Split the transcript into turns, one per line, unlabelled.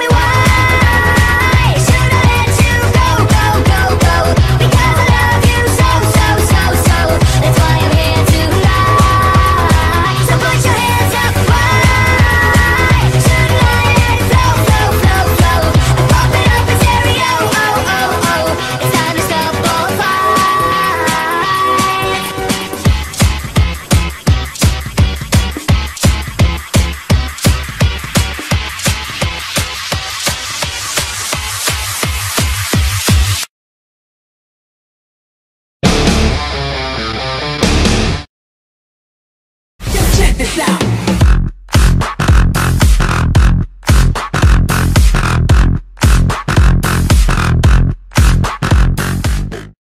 me why
this.